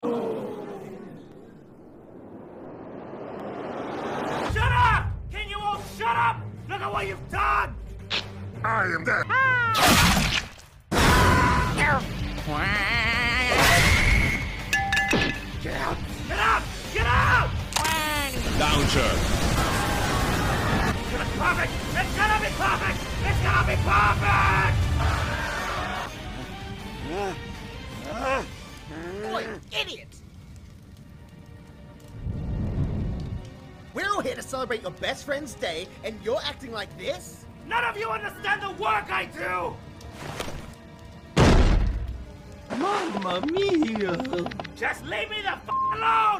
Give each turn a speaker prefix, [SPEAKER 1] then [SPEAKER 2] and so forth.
[SPEAKER 1] Shut up! Can you all shut up? Look at what you've done!
[SPEAKER 2] I am dead.
[SPEAKER 1] Get out! Get out! Get out!
[SPEAKER 3] Downture.
[SPEAKER 1] It's gonna be perfect! It's gonna be perfect! It's gonna be perfect!
[SPEAKER 4] Boy, idiot! We're all here to celebrate your best friend's day, and you're acting like this?
[SPEAKER 1] None of you understand the work I do!
[SPEAKER 5] Mamma mia!
[SPEAKER 1] Just leave me the f alone!